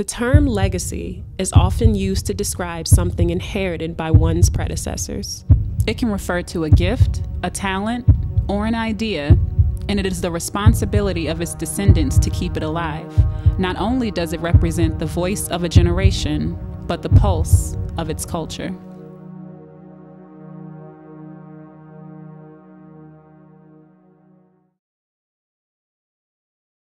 The term legacy is often used to describe something inherited by one's predecessors. It can refer to a gift, a talent, or an idea, and it is the responsibility of its descendants to keep it alive. Not only does it represent the voice of a generation, but the pulse of its culture.